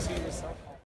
see yourself